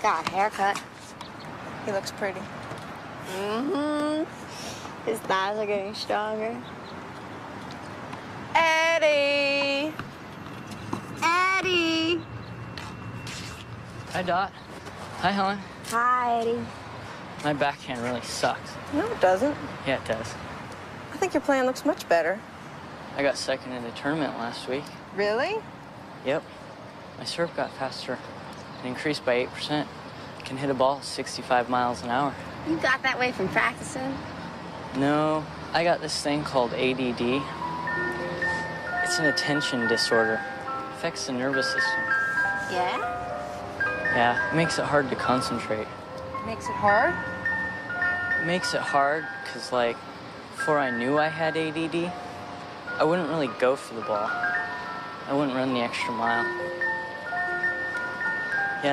He got a haircut. He looks pretty. Mm-hmm. His thighs are getting stronger. Eddie! Eddie! Hi, Dot. Hi, Helen. Hi, Eddie. My backhand really sucks. No, it doesn't. Yeah, it does. I think your plan looks much better. I got second in the tournament last week. Really? Yep. My serve got faster. It increased by 8%. Can hit a ball 65 miles an hour. You got that way from practicing? No, I got this thing called ADD. It's an attention disorder. It affects the nervous system. Yeah? Yeah, it makes it hard to concentrate. Makes it hard? It makes it hard because, like, before I knew I had ADD, I wouldn't really go for the ball. I wouldn't run the extra mile.